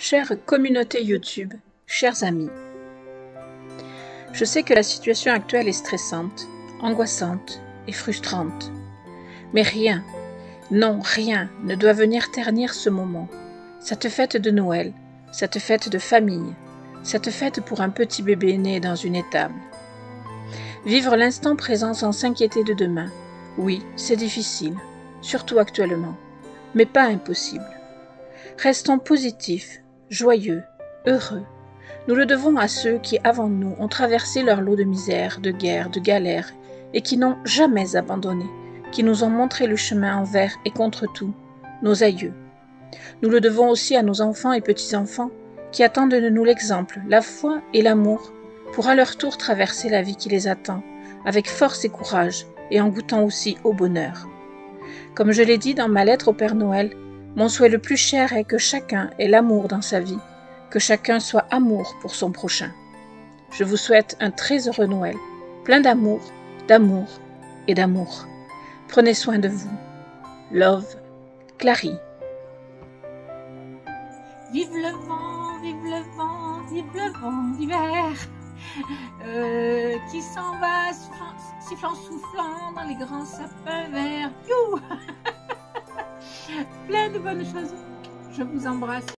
Chère communauté YouTube, chers amis, je sais que la situation actuelle est stressante, angoissante et frustrante. Mais rien, non rien, ne doit venir ternir ce moment, cette fête de Noël, cette fête de famille, cette fête pour un petit bébé né dans une étable. Vivre l'instant présent sans s'inquiéter de demain, oui, c'est difficile, surtout actuellement, mais pas impossible. Restons positifs, joyeux, heureux. Nous le devons à ceux qui, avant nous, ont traversé leur lot de misère, de guerre, de galères, et qui n'ont jamais abandonné, qui nous ont montré le chemin envers et contre tout, nos aïeux. Nous le devons aussi à nos enfants et petits-enfants, qui attendent de nous l'exemple, la foi et l'amour, pour à leur tour traverser la vie qui les attend, avec force et courage, et en goûtant aussi au bonheur. Comme je l'ai dit dans ma lettre au Père Noël, mon souhait le plus cher est que chacun ait l'amour dans sa vie, que chacun soit amour pour son prochain. Je vous souhaite un très heureux Noël, plein d'amour, d'amour et d'amour. Prenez soin de vous. Love, Clary. Vive le vent, vive le vent, vive le vent d'hiver euh, qui s'en va sifflant, soufflant dans les grands sapins verts. You Plein de bonnes choses. Je vous embrasse.